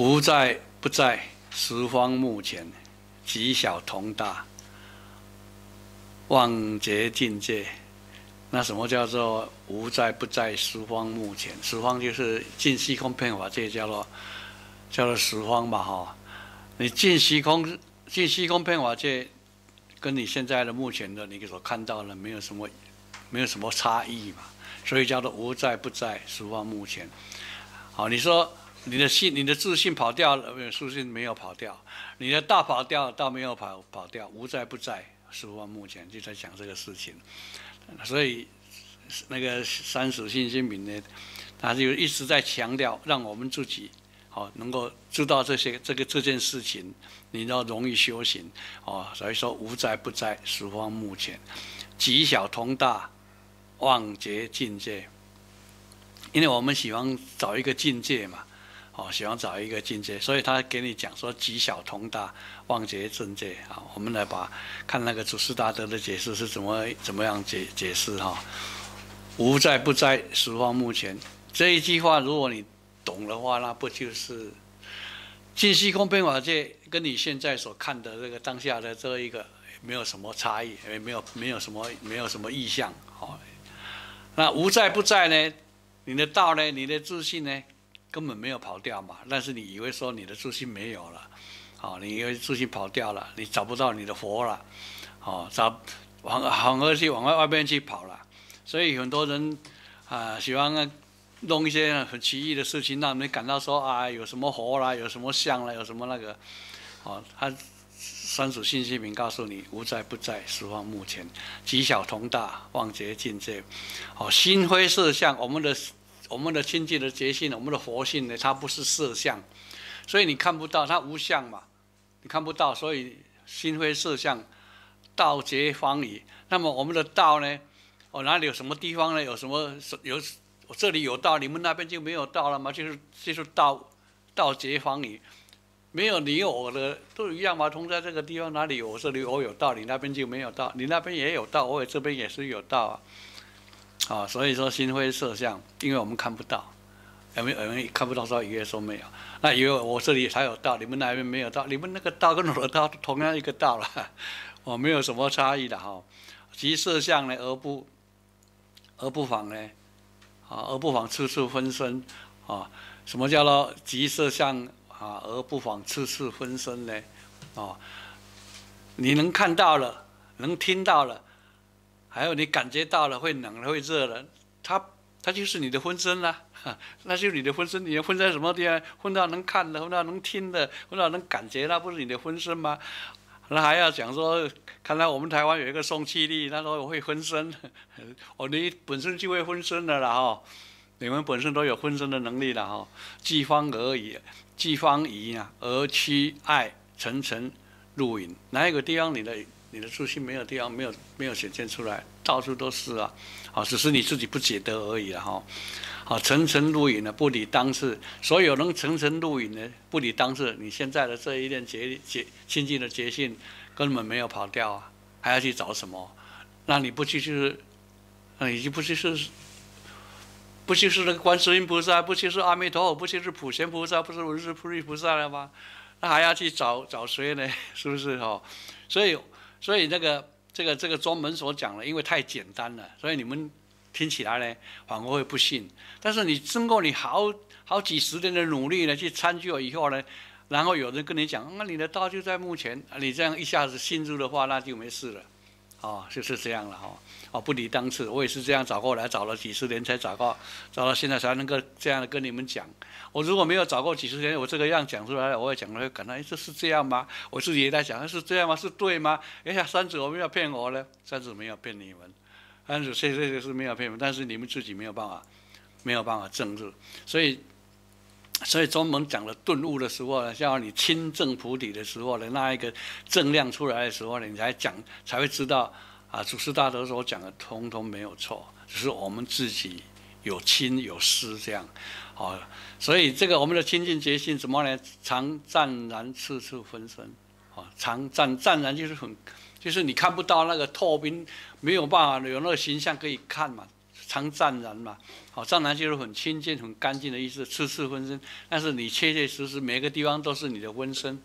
无在不在，十方目前，极小同大，望觉境界。那什么叫做无在不在，十方目前？十方就是尽虚空变法界，叫做叫做十方吧，哈。你尽虚空，尽虚空变法界，跟你现在的目前的你所看到的没有什么，没有什么差异嘛。所以叫做无在不在，十方目前。好，你说你的信，你的自信跑掉了，没有自信没有跑掉，你的大跑掉倒没有跑跑掉，无在不在，十方目前就在讲这个事情。所以那个三十信心品呢，他就一直在强调，让我们自己。好，能够知道这些这个这件事情，你要容易修行哦。所以说无在不在，十方目前，极小通大，望觉境界。因为我们喜欢找一个境界嘛，哦，喜欢找一个境界，所以他给你讲说极小通大，望觉境界啊。我们来把看那个祖师大德的解释是怎么怎么样解解释哈。无在不在，十方目前这一句话，如果你。懂的话，那不就是尽虚空变法界，跟你现在所看的这个当下的这一个没有什么差异，也没有没有什么没有什么意向，好。那无在不在呢？你的道呢？你的自信呢？根本没有跑掉嘛。但是你以为说你的自信没有了，好，你以为自信跑掉了，你找不到你的佛了，好，找往往而去往外外边去跑了。所以很多人啊，喜欢。弄一些很奇异的事情，让你感到说啊，有什么活啦，有什么相啦，有什么那个，哦，他三属信息品告诉你，无在不在，十方目前，极小同大，望觉境界，哦，心灰色相，我们的我们的清净的觉性，我们的佛性呢，它不是色相，所以你看不到它无相嘛，你看不到，所以心非色相，道觉方矣。那么我们的道呢，哦，哪里有什么地方呢？有什么有？我这里有道，你们那边就没有道了吗？就是就是道，道结方语，没有你我的都一样嘛。同在这个地方哪里有？我这里我有道，你那边就没有道。你那边也有道，我这边也是有道啊。啊，所以说心灰色相，因为我们看不到，有没有人看不到说以为说没有？那以为我这里才有道，你们那边没有道，你们那个道跟我的道同样一个道了，我没有什么差异的哈。即色相呢，而不而不妨呢？啊，而不妨次次分身，啊，什么叫做即色相啊？而不妨次次分身呢？啊，你能看到了，能听到了，还有你感觉到了，会冷了，会热了，它它就是你的分身啦，那就是你的分身。你要分在什么地方？分到能看的，分到能听的，分到能感觉，那不是你的分身吗？那还要讲说，看来我们台湾有一个宋气力，他说我会分身，哦，你本身就会分身的了哈，你们本身都有分身的能力了哈。既方而已，既方疑啊，而屈爱层层入隐，哪一个地方你的你的初心没有地方没有没有显现出来，到处都是啊，好，只是你自己不觉得而已了哈。好，层层入隐呢，不理当事。所有能层层入隐的，不理当事。你现在的这一念结结清净的结性，根本没有跑掉啊，还要去找什么？那你不去就是，那你就不去是，不就是那个观世音菩萨，不就是阿弥陀佛，不就是普贤菩萨，不是文殊菩提菩萨了吗？那还要去找找谁呢？是不是哦？所以，所以那个这个这个专门所讲的，因为太简单了，所以你们。听起来呢，反而会不信。但是你经过你好好几十年的努力呢，去参究以后呢，然后有人跟你讲，那你的道就在目前，你这样一下子信住的话，那就没事了。哦，就是这样了哈。哦，不理当次，我也是这样找过来，找了几十年才找到，找到现在才能够这样的跟你们讲。我如果没有找过几十年，我这个样讲出来了，我也讲了，感到哎，这是这样吗？我自己也在讲，是这样吗？是对吗？哎呀，三子，我们要骗我呢？三子没有骗你们。但是这这个是没有骗你们但是你们自己没有办法，没有办法证入，所以，所以专门讲了顿悟的时候呢，像你亲证菩提的时候呢，那一个正量出来的时候呢，你才讲才会知道啊，祖师大德所讲的通通没有错，只是我们自己有亲有师这样，好，所以这个我们的清净觉性怎么呢？常湛然，次次分身，啊，常湛湛然就是很。就是你看不到那个透明，没有办法有那个形象可以看嘛，常湛然嘛，好，湛然就是很清净、很干净的意思，次次分身。但是你确确实实每个地方都是你的分身，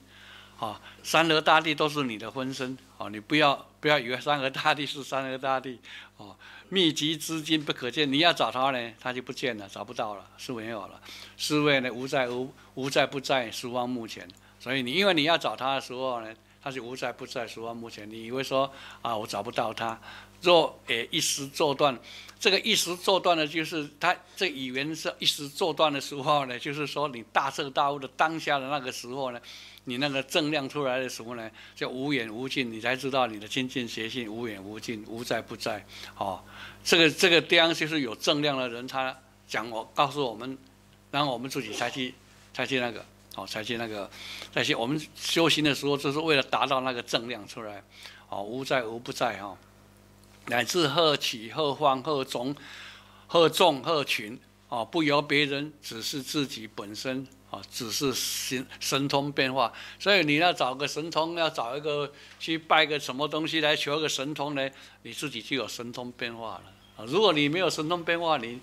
啊，山河大地都是你的分身，啊，你不要不要以为山河大地是山河大地，哦，秘籍资金不可见，你要找他呢，他就不见了，找不到了，是没有了。是谓呢，无在无无在不在，十方目前。所以你因为你要找他的时候呢，他是无在不在，十方目前。你以为说啊，我找不到他。若诶一时作断，这个一时作断呢，就是他这语言是一时作断的时候呢，就是说你大彻大悟的当下的那个时候呢，你那个正量出来的时候呢，叫无远无近，你才知道你的清净邪性无远无近，无在不在。哦，这个这个地方就是有正量的人，他讲我告诉我们，然后我们自己才去才去那个，哦，才去那个，再去我们修行的时候，就是为了达到那个正量出来。哦，无在无不在哈。乃至何起、何放、贺众、何众、何群，啊，不由别人，只是自己本身，啊，只是神神通变化。所以你要找个神通，要找一个去拜个什么东西来求个神通呢？你自己就有神通变化了。啊，如果你没有神通变化，你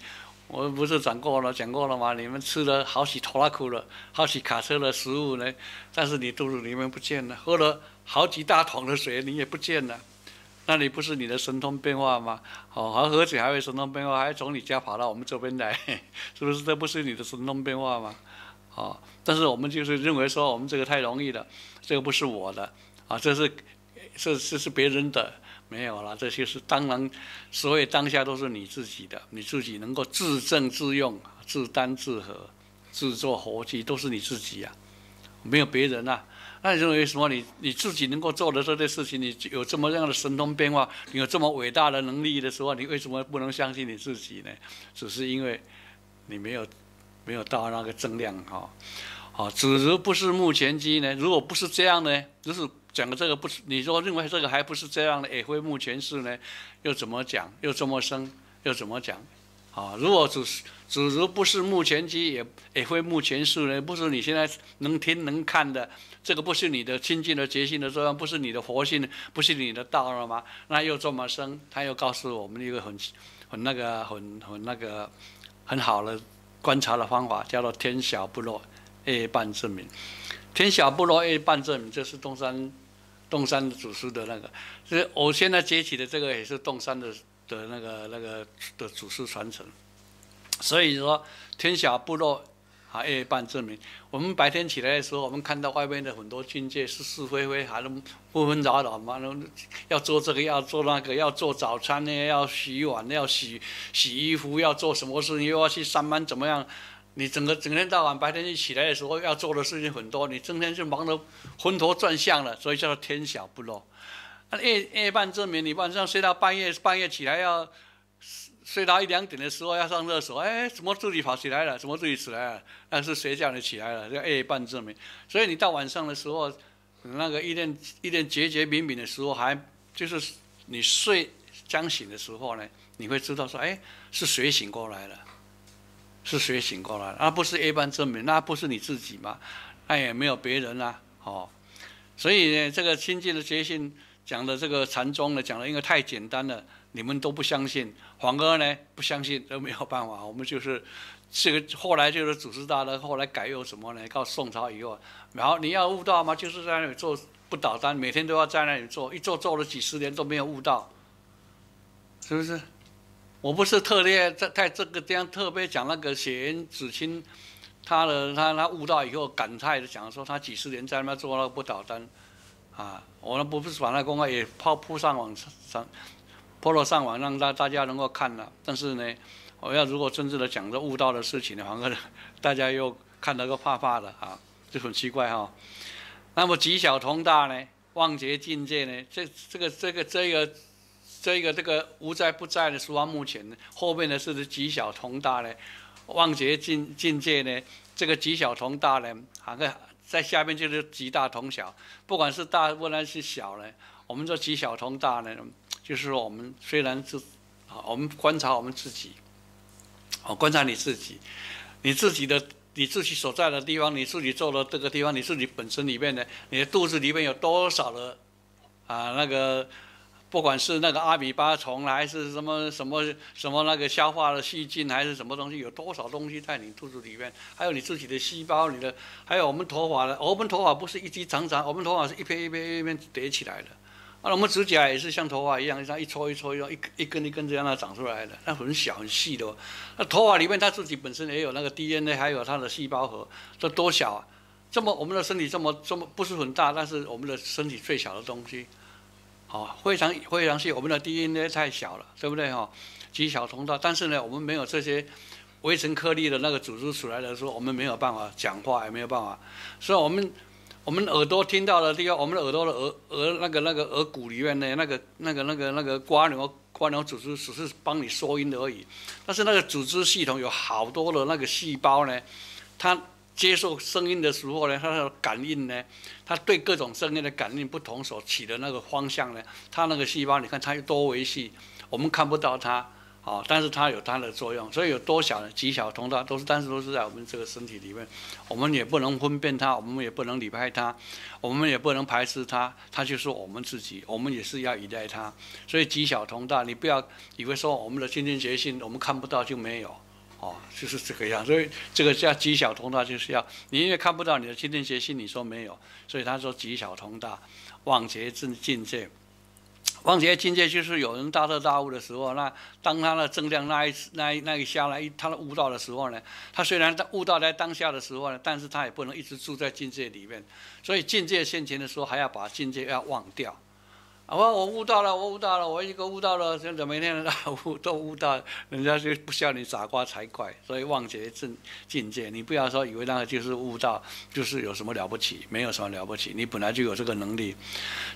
我们不是讲过了、讲过了吗？你们吃了好几拖拉库了，好几卡车的食物呢，但是你肚子里面不见了；喝了好几大桶的水，你也不见了。那你不是你的神通变化吗？哦，还何止还会神通变化，还从你家跑到我们这边来，是不是？这不是你的神通变化吗？哦，但是我们就是认为说，我们这个太容易了，这个不是我的啊，这是，这这是别人的，没有了。这些是当然，所有当下都是你自己的，你自己能够自证自用、自担自合、自作活计，都是你自己呀，没有别人啊。那你认为什么？你你自己能够做的这些事情，你有这么样的神通变化，你有这么伟大的能力的时候，你为什么不能相信你自己呢？只是因为你没有没有到那个正量哈。好，子如不是目前机呢？如果不是这样呢？就是讲的这个不是，你说认为这个还不是这样的，也非目前是呢？又怎么讲？又这么深？又怎么讲？啊，如果只是只如不是目前机，也也会目前是呢？不是你现在能听能看的，这个不是你的清净的觉性的作用，不是你的佛性，不是你的道了吗？那又这么深？他又告诉我们一个很很那个很很那个很好的观察的方法，叫做天小不落夜半证明。天下不落夜半证明，这是东山东山祖师的那个。所以我现在接起的这个也是东山的。的那个那个的祖师传承，所以说天下部落啊，夜半证明。我们白天起来的时候，我们看到外面的很多境界是是非非，还能纷纷扰扰嘛，要做这个，要做那个，要做早餐呢，要洗碗，要洗洗衣服，要做什么事情，又要去上班，怎么样？你整个整天到晚白天一起来的时候，要做的事情很多，你整天就忙得昏头转向了，所以叫做天小不落。夜夜半证明，你晚上睡到半夜，半夜起来要睡到一两点的时候要上厕所，哎，怎么自己跑起来了？怎么自己起来了？那是谁叫你起来了？叫夜半证明。所以你到晚上的时候，那个一念一念结结冥冥的时候，还就是你睡将醒的时候呢，你会知道说，哎，是谁醒过来了？是谁醒过来？那不是一般证明，那不是你自己吗？那也没有别人啊，哦。所以呢，这个清净的觉性。讲的这个禅宗呢，讲的因为太简单了，你们都不相信。黄哥呢不相信都没有办法，我们就是这个后来就是祖师大德后来改又什么呢？到宋朝以后，然后你要悟道嘛，就是在那里做不倒单，每天都要在那里做，一做做了几十年都没有悟道，是不是？我不是特别在在这个地方特别讲那个雪原子清，他的他他悟道以后感慨的讲说，他几十年在那边做那个不倒单。啊，我呢不是把那公告也抛铺上网上，铺了上网，让大大家能够看了。但是呢，我要如果真正的讲这悟道的事情呢，反而大家又看得个怕怕的啊，就很奇怪哈。那么极小同大呢，望觉境界呢，这这个这个这个这个这个无在不在的说话，目前呢，后面的是极小同大呢，望觉境境界呢，这个极小同大呢，好个。在下面就是极大同小，不管是大不然是小呢，我们说极小同大呢，就是说我们虽然是啊，我们观察我们自己，哦，观察你自己，你自己的你自己所在的地方，你自己做的这个地方，你自己本身里面的，你的肚子里面有多少的啊那个不管是那个阿米巴虫还是什么什么什么那个消化的细菌，还是什么东西，有多少东西在你肚子里面？还有你自己的细胞，你的还有我们头发的，我们头发不是一级长长，我们头发是一片一片一片叠起来的。啊，我们指甲也是像头发一样，一撮一撮一样，一一根一根这样的长出来的，那很小很细的。那头发里面它自己本身也有那个 DNA，还有它的细胞核，这多小啊！这么我们的身体这么这么不是很大，但是我们的身体最小的东西。哦，非常非常细，我们的 DNA 太小了，对不对哈？极小通道，但是呢，我们没有这些微尘颗粒的那个组织出来的时候，我们没有办法讲话，也没有办法。所以，我们我们耳朵听到的地方，我们的耳朵的耳耳那个那个耳骨里面呢那个那个那个那个瓜牛瓜牛组织只是帮你收音的而已，但是那个组织系统有好多的那个细胞呢，它。接受声音的时候呢，它的感应呢，它对各种声音的感应不同所起的那个方向呢，它那个细胞，你看它有多维系，我们看不到它，啊，但是它有它的作用，所以有多小呢？极小通道都是，但是都是在我们这个身体里面，我们也不能分辨它，我们也不能离开它，我们也不能排斥它，它就是我们自己，我们也是要依赖它，所以极小通道，你不要以为说我们的先天觉性我们看不到就没有。哦，就是这个样，所以这个叫极小通道，就是要你因为看不到你的亲天邪心，你说没有，所以他说极小通道，望劫境境界，望劫境界就是有人大彻大悟的时候，那当他的正量那一那一那一下来，他的悟道的时候呢，他虽然在悟道在当下的时候呢，但是他也不能一直住在境界里面，所以境界现前的时候，还要把境界要忘掉。我我悟到了，我悟到了，我一个悟到了，现在每天都悟都悟到，人家就不笑你傻瓜才怪。所以妄觉正境界，你不要说以为那个就是悟道，就是有什么了不起，没有什么了不起，你本来就有这个能力。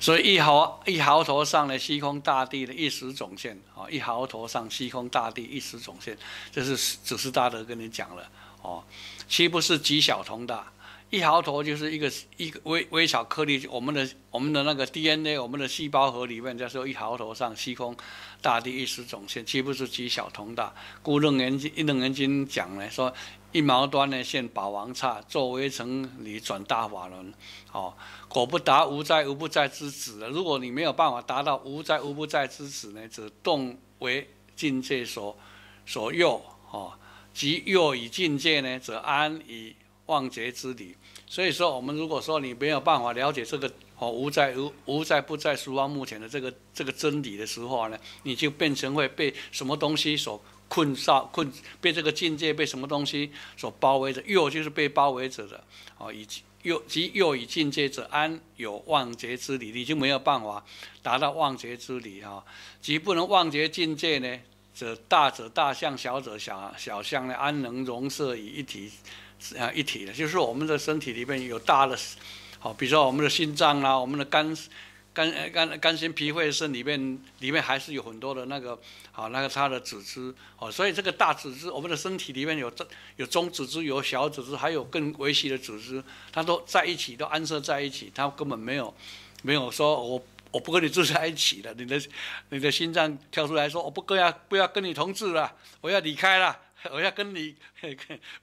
所以一毫一毫头上的虚空大地的一时总现，啊，一毫头上虚空大地一时总现，这是只是大德跟你讲了，哦，岂不是极小同大？一毫头就是一个一个微微小颗粒，我们的我们的那个 DNA，我们的细胞核里面，叫做一毫头上虚空大地一时总现，岂不是极小同大？故楞严经一楞严经讲呢，说一毛端呢现宝王刹，作微尘里转大法轮。哦，果不达无在无不在之子了。如果你没有办法达到无在无不在之子呢，则动为境界所所诱。哦，即诱以境界呢，则安以。忘劫之理，所以说我们如果说你没有办法了解这个哦无在无无在不在十方目前的这个这个真理的时候呢，你就变成会被什么东西所困上困，被这个境界被什么东西所包围着，又就是被包围着的哦，以及又即又以境界者安有忘觉之理，你就没有办法达到忘觉之理哈，即不能忘觉境界呢，则大者大相，小者小小相呢，安能容摄于一体？啊，一体的，就是我们的身体里面有大的，好，比如说我们的心脏啦，我们的肝、肝、肝、肝、心、脾、肺、肾里面，里面还是有很多的那个，好，那个它的组织，哦，所以这个大组织，我们的身体里面有中有中组织，有小组织，还有更微细的组织，它都在一起，都安设在一起，它根本没有没有说我我不跟你住在一起了，你的你的心脏跳出来说我不跟要不要跟你同治了，我要离开了。我要跟你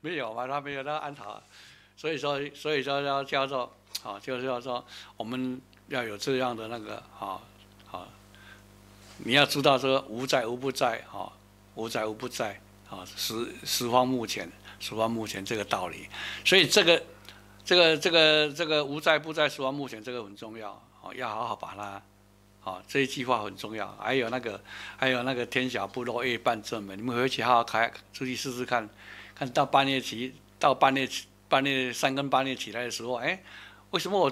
没有嘛，他没有那个安好，所以说，所以说要叫做啊，就是要说我们要有这样的那个啊啊，你要知道这个无在无不在啊，无在无不在啊，十十方目前，十方目前这个道理，所以这个这个这个这个无在不在十方目前这个很重要啊，要好好把它。好，这一句话很重要。还有那个，还有那个“天小不落夜半正门”，你们回去好好开出去试试看，看到半夜起，到半夜半夜三更半夜起来的时候，哎，为什么我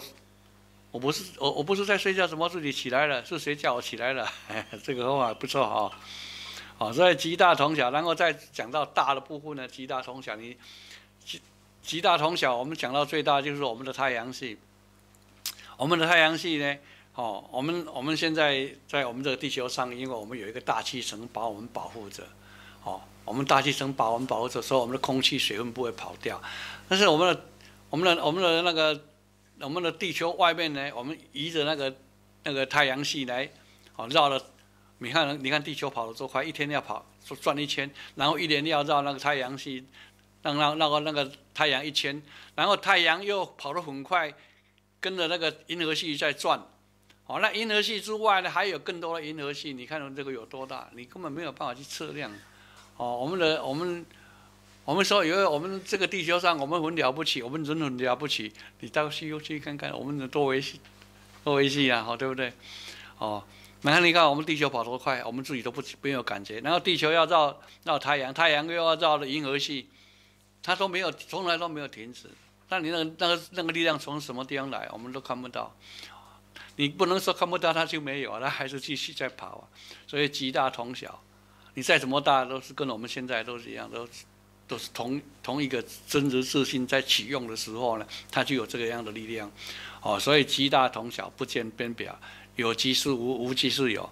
我不是我我不是在睡觉，怎么自己起来了？是谁叫我起来了？这个方法不错哈。好，所以极大同小，然后再讲到大的部分呢，极大同小，你极极大同小，我们讲到最大就是我们的太阳系，我们的太阳系呢。哦，我们我们现在在我们这个地球上，因为我们有一个大气层把我们保护着，哦，我们大气层把我们保护着，所以我们的空气水分不会跑掉。但是我们的我们的我们的那个我们的地球外面呢，我们移着那个那个太阳系来，哦，绕了，你看你看地球跑得多快，一天要跑转一圈，然后一年要绕那个太阳系，让让那个那个太阳一圈，然后太阳又跑得很快，跟着那个银河系在转。哦，那银河系之外呢，还有更多的银河系。你看这个有多大？你根本没有办法去测量。哦，我们的我们我们说，因为我们这个地球上，我们很了不起，我们人很了不起。你到西游去看看，我们的多维系，多维系啊，好，对不对？哦，你看你看我们地球跑多快，我们自己都不没有感觉。然后地球要绕绕太阳，太阳又要绕的银河系，它都没有，从来都没有停止。那你那个那个那个力量从什么地方来？我们都看不到。你不能说看不到它就没有，它还是继续在跑啊。所以极大同小。你再怎么大，都是跟我们现在都是一样，都都是同同一个真实自信在启用的时候呢，它就有这个样的力量，哦，所以极大同小，不见边表，有即是无，无即是有。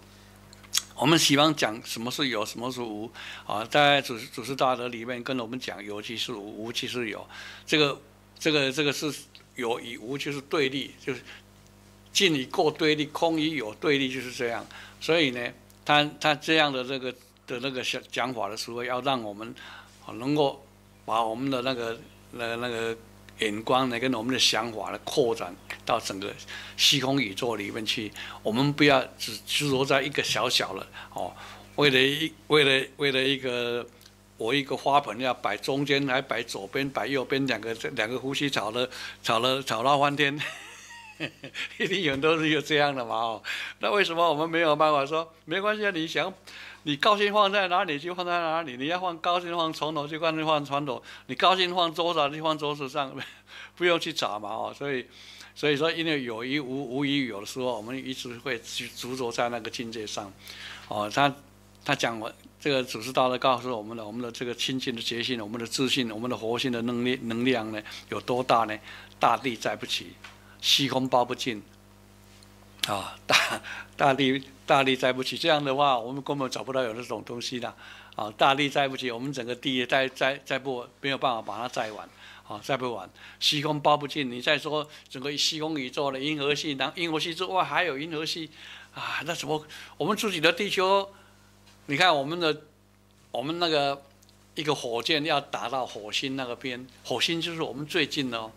我们喜欢讲什么是有，什么是无，啊，在主主持大德里面跟我们讲有即是无，无即是有，这个这个这个是有与无就是对立，就是静与过对立，空与有对立，就是这样。所以呢，他他这样的这个。的那个讲讲法的时候，要让我们能够把我们的那个那那个眼光呢，跟我们的想法呢，扩展到整个虚空宇宙里面去。我们不要只执着在一个小小的哦，为了一为了为了一个我一个花盆要摆中间，还摆左边，摆右边两个两个呼吸吵了吵了吵闹翻天，一定有都是有这样的嘛哦。那为什么我们没有办法说没关系啊？你想。你高兴放在哪里就放在哪里，你要放高兴放床头就放放床头，你高兴放桌子就放桌子上，不用去找嘛哦。所以，所以说因为有一无无一有的时候，我们一直会去执着在那个境界上，哦，他他讲我这个祖师道的告诉我们的，我们的这个清净的觉性，我们的自信，我们的活性的能力能量呢有多大呢？大地载不起，虚空包不尽。啊，大大力大力载不起，这样的话，我们根本找不到有这种东西的。啊，大力载不起，我们整个地也载载载不没有办法把它载完，啊，载不完，虚空包不尽。你再说整个虚空宇宙的银河系，然银河系之外还有银河系，啊，那怎么我们自己的地球？你看我们的我们那个一个火箭要打到火星那个边，火星就是我们最近的。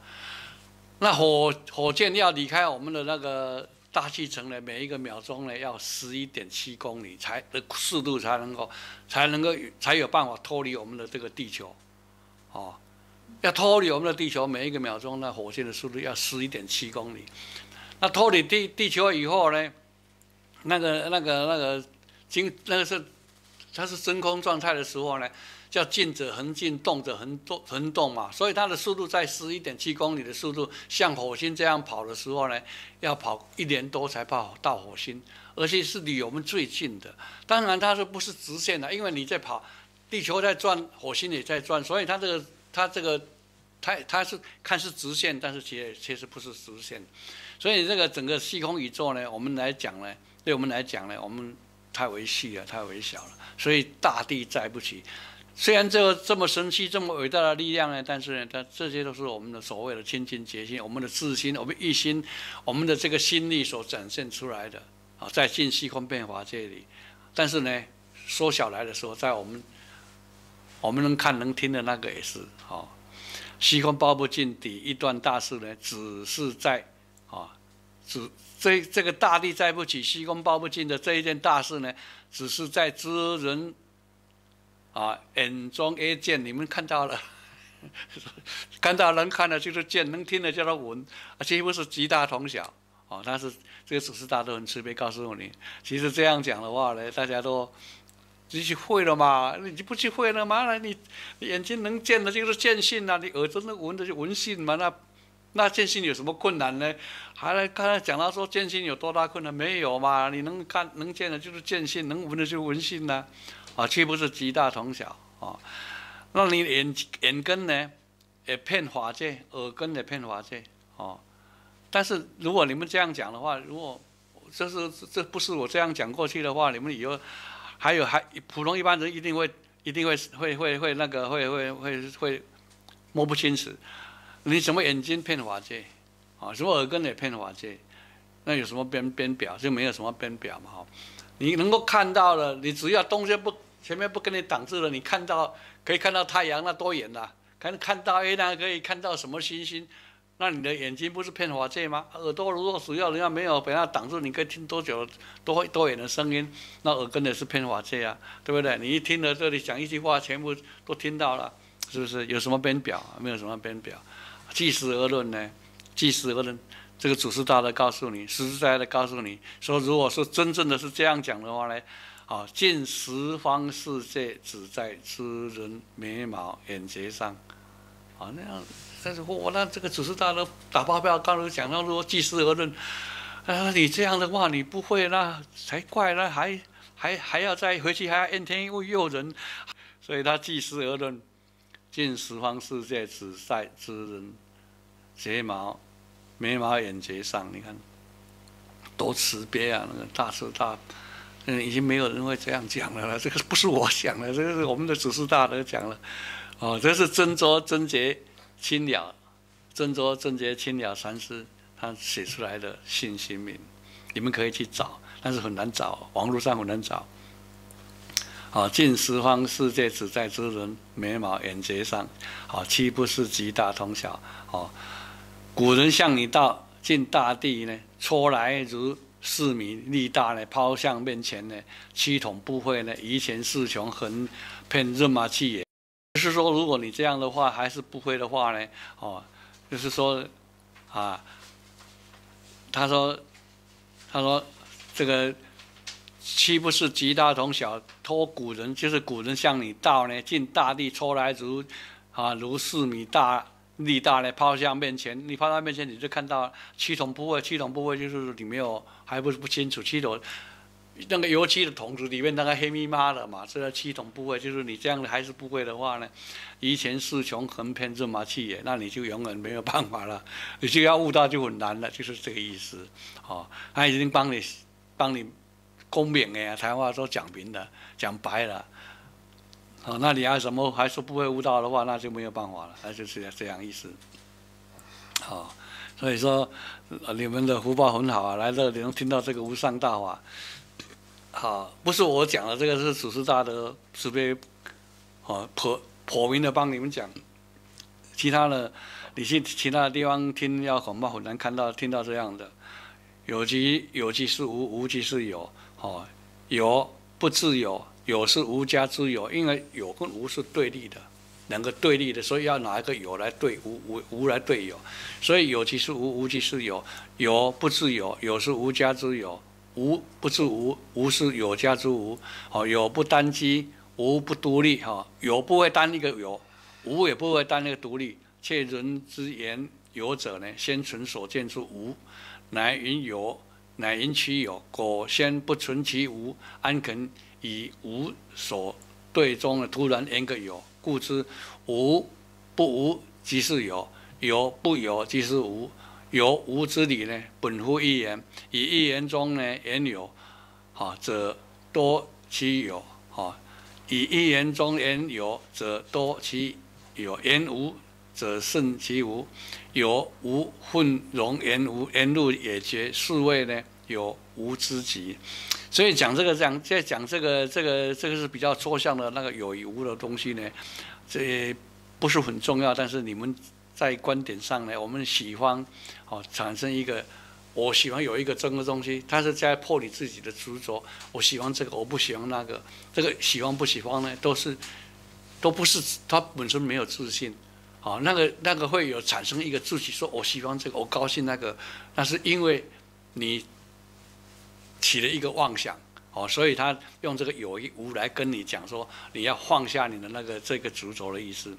那火火箭要离开我们的那个。大气层呢，每一个秒钟呢要十一点七公里才的速度才能够，才能够才有办法脱离我们的这个地球，哦，要脱离我们的地球，每一个秒钟那火箭的速度要十一点七公里。那脱离地地球以后呢，那个那个那个经那个是它是真空状态的时候呢。叫静者恒静，动者恒动，恒动嘛。所以它的速度在十一点七公里的速度，像火星这样跑的时候呢，要跑一年多才跑到火星，而且是离我们最近的。当然它是不是直线的？因为你在跑，地球在转，火星也在转，所以它这个它这个它它是看是直线，但是其实其实不是直线。所以这个整个虚空宇宙呢，我们来讲呢，对我们来讲呢，我们太微细了，太微小了，所以大地载不起。虽然这个这么神奇、这么伟大的力量呢，但是呢，它这些都是我们的所谓的清净觉心、我们的自心、我们一心、我们的这个心力所展现出来的啊，在尽虚空变化这里。但是呢，缩小来的时候，在我们我们能看能听的那个也是啊，虚空包不尽底一段大事呢，只是在啊，只这这个大地载不起、虚空包不尽的这一件大事呢，只是在知人。啊，眼中一见，你们看到了，看到能看的就是见，能听的叫做闻，几乎是极大同小。哦，但是这个祖师大都很慈悲，告诉你，其实这样讲的话呢，大家都你去会了嘛，你就不去会了嘛？那你眼睛能见的就是见性啊，你耳朵能闻的就是闻性嘛。那那见性有什么困难呢？还来刚才讲到说见性有多大困难？没有嘛，你能看能见的就是见性，能闻的就是闻性呐。啊岂不是极大同小啊？那你眼眼根呢，也骗法界；耳根也骗法界。哦，但是如果你们这样讲的话，如果这是这不是我这样讲过去的话，你们以后还有还普通一般人一定会一定会会会会那个会会会会摸不清楚。你什么眼睛骗法界？啊，什么耳根也骗法界？那有什么边边表？就没有什么边表嘛？哈。你能够看到了，你只要东西不前面不跟你挡住了，你看到可以看到太阳，那多远呐？看看到哎，那可以看到什么星星？那你的眼睛不是骗法界吗？耳朵如果只要人家没有被它挡住，你可以听多久多多远的声音？那耳根也是骗法界啊，对不对？你一听了这里讲一句话，全部都听到了，是不是？有什么边表？没有什么边表。即时而论呢？即时而论，这个祖师大德告诉你，实实在在的告诉你说，如果是真正的是这样讲的话呢？啊，见十方世界只在知人眉毛眼睫上，啊，那样，但是我那这个祖师大德打包票，刚才讲到说，即时而论，啊，你这样的话你不会，那才怪，呢还还还要再回去还要怨天尤人，所以他即时而论，见十方世界只在知人睫毛眉毛眼睫上，你看多慈悲啊，那个大慈大。嗯，已经没有人会这样讲了了。这个不是我讲的，这个是我们的祖师大德讲了。哦，这是真卓真杰清了，真卓真杰清了禅师他写出来的信心名，你们可以去找，但是很难找，网络上很难找。好，尽十方世界只在知人眉毛眼睫上。好，岂不是极大通晓？好，古人向你道，尽大地呢，初来如。四米力大呢，抛向面前呢，七统不会呢，夷前四穷横遍任马气也。就是说，如果你这样的话还是不会的话呢，哦，就是说，啊，他说，他说这个岂不是极大同小？托古人就是古人向你道呢，尽大地抽来如啊如四米大。力大呢，抛向面前，你抛到面前，你就看到七筒部位，七筒部位就是你没有，还不是不清楚。七筒那个油漆的筒子里面那个黑密码的嘛，这个七筒部位就是你这样的还是不会的话呢，以前是穷横偏这马气也，那你就永远没有办法了，你就要悟到就很难了，就是这个意思。哦，他已经帮你帮你公明呀，台话说讲明了，讲白了。哦，那你还什么还说不会悟道的话，那就没有办法了，那就是这样意思。好，所以说你们的福报很好啊，来这里能听到这个无上大法。好，不是我讲的，这个是祖师大德慈悲，哦，破破明的帮你们讲。其他的，你去其他的地方听，要恐怕很难看到听到这样的。有即有即是无，无即是有。哦，有不自有。有是无家之有，因为有跟无是对立的，两个对立的，所以要拿一个有来对无，无无来对有，所以有即是无，无即是有，有不自有，有是无家之有，无不自无，无是有家之无，哦，有不单机，无不独立，哈，有不会单一个有，无也不会单一个独立，且人之言有者呢，先存所见之无，乃云有，乃云其有，果先不存其无，安肯？以无所对中的突然言个有，故知无不无即是有，有不有即是无。有无之理呢，本乎一言。以一言中呢言有，哈则多其有，哈以一言中言有则多其有，言无则胜其无。有无混容言无，言入也绝，是谓呢有无知己。所以讲这个讲在讲这个这个这个是比较抽象的那个有与无的东西呢，这不是很重要。但是你们在观点上呢，我们喜欢哦产生一个，我喜欢有一个真的东西，它是在破你自己的执着。我喜欢这个，我不喜欢那个，这个喜欢不喜欢呢，都是都不是他本身没有自信。哦，那个那个会有产生一个自己说我喜欢这个，我高兴那个，那是因为你。起了一个妄想，哦，所以他用这个有一无来跟你讲说，你要放下你的那个这个执着的意思。